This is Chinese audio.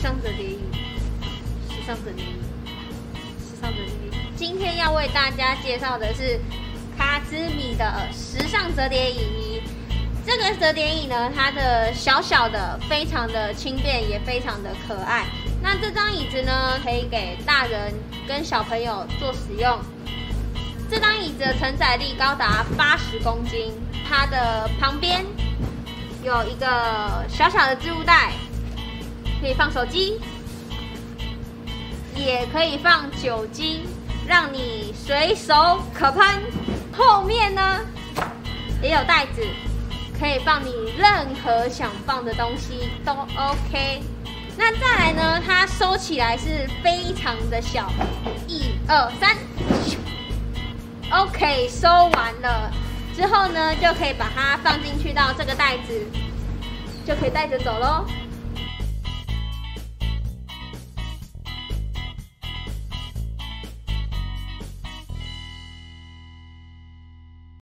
尚折叠椅，时尚折叠椅，时尚折叠椅。今天要为大家介绍的是卡姿米的时尚折叠椅。这个折叠椅呢，它的小小的，非常的轻便，也非常的可爱。那这张椅子呢，可以给大人跟小朋友做使用。这张椅子的承载力高达八十公斤，它的旁边有一个小小的置物袋，可以放手机，也可以放酒精，让你随手可喷。后面呢也有袋子，可以放你任何想放的东西都 OK。那再来呢，它收起来是非常的小，一二三。OK，收完了之后呢，就可以把它放进去到这个袋子，就可以带着走喽。